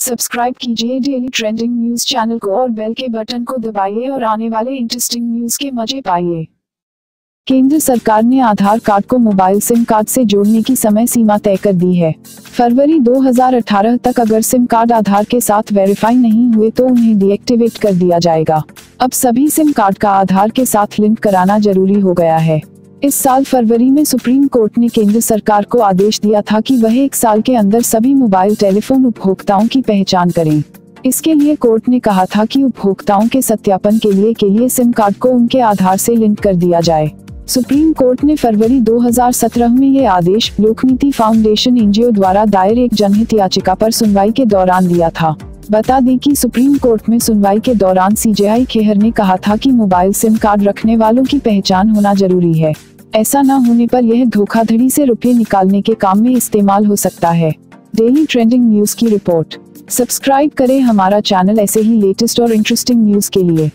Subscribe कीजिए daily trending news channel को और बेल के बटन को दबाइए और आने वाले इंटरेस्टिंग न्यूज़ के मज़े पाइए। केंद्र सरकार ने आधार कार्ड को मोबाइल सिम कार्ड से जोड़ने की समय सीमा तय कर दी है। फरवरी 2018 तक अगर सिम कार्ड आधार के साथ वेरीफाई नहीं हुए तो उन्हें डीएक्टिवेट कर दिया जाएगा। अब सभी सिम कार्ड का आधार के साथ लिंक कराना ज़रूरी हो गया है। इस साल फरवरी में सुप्रीम कोर्ट ने केंद्र सरकार को आदेश दिया था कि वह एक साल के अंदर सभी मोबाइल टेलीफोन उपभोक्ताओं की पहचान करें। इसके लिए कोर्ट ने कहा था कि उपभोक्ताओं के सत्यापन के लिए के लिए सिम कार्ड को उनके आधार से लिंक कर दिया जाए। सुप्रीम कोर्ट ने फरवरी 2017 में ये आदेश लोकनीति फाउंडेशन एनजीओ द्वारा दायर एक जनहित याचिका पर सुनवाई के दौरान दिया था। बता दें कि सुप्रीम कोर्ट में सुनवाई के दौरान सीजेआई खेहर ने कहा था कि मोबाइल सिम कार्ड रखने वालों की पहचान होना ज़रूरी है। ऐसा न होने पर यह धोखाधड़ी से रुपये निकालने के काम में इस्तेमाल हो सकता है। डेली ट्रेंडिंग न्यूज़ की रिपोर्ट। सब्सक्राइब करें हमारा चैनल ऐसे ही लेटेस्ट और इंटरेस्टिंग न्यूज़ के लिए।